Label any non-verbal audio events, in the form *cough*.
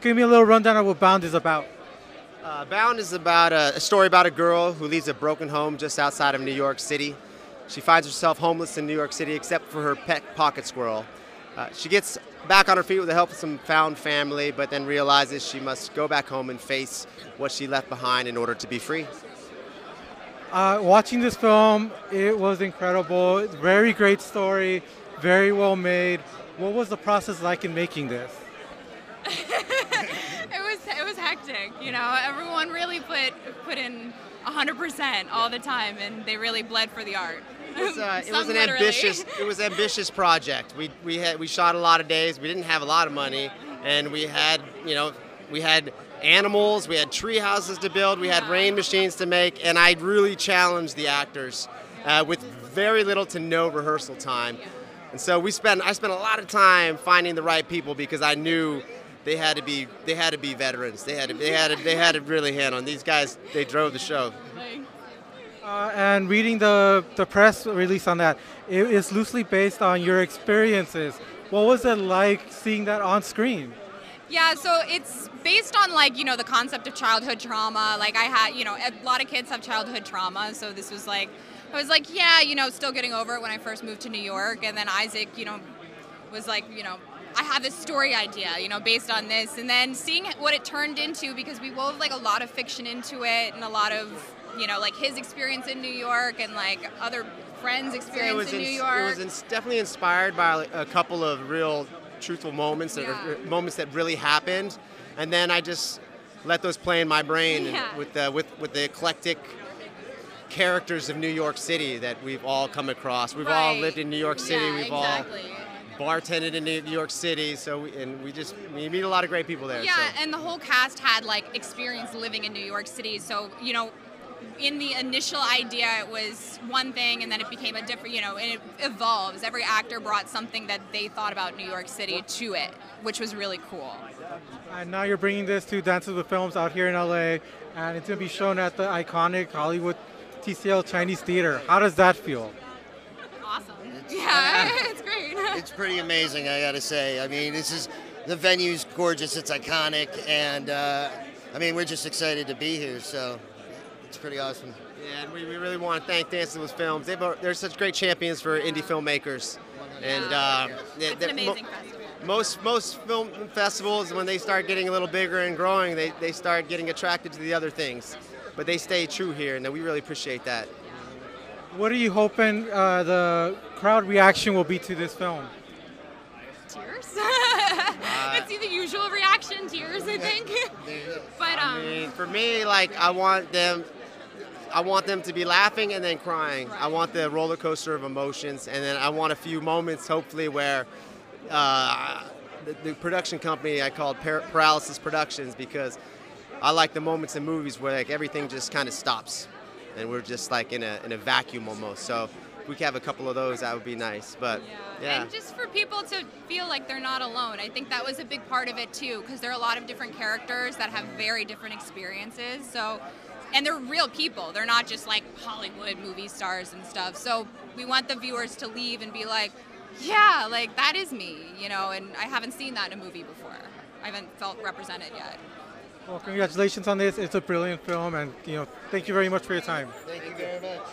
Give me a little rundown of what Bound is about. Uh, Bound is about a, a story about a girl who leaves a broken home just outside of New York City. She finds herself homeless in New York City except for her pet pocket squirrel. Uh, she gets back on her feet with the help of some found family, but then realizes she must go back home and face what she left behind in order to be free. Uh, watching this film, it was incredible. Very great story, very well made. What was the process like in making this? it was it was hectic. You know, everyone really put put in 100% all the time, and they really bled for the art. It was, uh, it *laughs* was an literally. ambitious *laughs* it was ambitious project. We we had we shot a lot of days. We didn't have a lot of money, and we had you know we had animals, we had tree houses to build, we had rain machines to make, and I really challenged the actors uh, with very little to no rehearsal time. And so we spent I spent a lot of time finding the right people because I knew they had to be they had to be veterans. They had to, they had to, they had to really handle. And these guys they drove the show. Uh, and reading the, the press release on that, it is loosely based on your experiences. What was it like seeing that on screen? Yeah, so it's based on like, you know, the concept of childhood trauma. Like I had, you know, a lot of kids have childhood trauma, so this was like I was like, yeah, you know, still getting over it when I first moved to New York and then Isaac, you know, was like, you know, I have this story idea, you know, based on this and then seeing what it turned into because we wove like a lot of fiction into it and a lot of, you know, like his experience in New York and like other friends' experience was in New York. It was definitely inspired by a couple of real truthful moments that are, Yeah. Uh, moments that really happened, and then I just let those play in my brain Yeah. with the with with the eclectic characters of New York City that we've all come across. We've all lived in New York City. Yeah, we've exactly. all bartended in New York City. So we, and we just we meet a lot of great people there. Yeah, so. and the whole cast had like experience living in New York City. So, you know, in the initial idea, it was one thing, and then it became a different, you know, and it evolves. Every actor brought something that they thought about New York City to it, which was really cool. And now you're bringing this to Dances with Films out here in LA, and it's going to be shown at the iconic Hollywood TCL Chinese Theater. How does that feel? Awesome. Yeah, it's pretty amazing, I gotta say. I mean, this is the venue's gorgeous, it's iconic, and uh, I mean, we're just excited to be here. So it's pretty awesome. Yeah, and we, we really want to thank Dancing with Films. They've, they're such great champions for indie filmmakers. And uh, they- It's they- an mo- festival. most most film festivals, when they start getting a little bigger and growing, they, they start getting attracted to the other things. But they stay true here, and we really appreciate that. What are you hoping uh, the crowd reaction will be to this film? Tears. *laughs* it's the usual reaction, tears, I think. *laughs* but um, I mean, for me, like I want them, I want them to be laughing and then crying. I want the roller coaster of emotions, and then I want a few moments, hopefully, where uh, the, the production company I called Par- Paralysis Productions because I like the moments in movies where like everything just kind of stops, and we're just like in a in a vacuum almost. So. If we could have a couple of those, that would be nice. But yeah, And just for people to feel like they're not alone. I think that was a big part of it too, because there are a lot of different characters that have very different experiences. So, and they're real people. They're not just like Hollywood movie stars and stuff. So we want the viewers to leave and be like, yeah, like that is me, you know. And I haven't seen that in a movie before. I haven't felt represented yet. Well, congratulations on this. It's a brilliant film, and you know, thank you very much for your time. Thank you very much.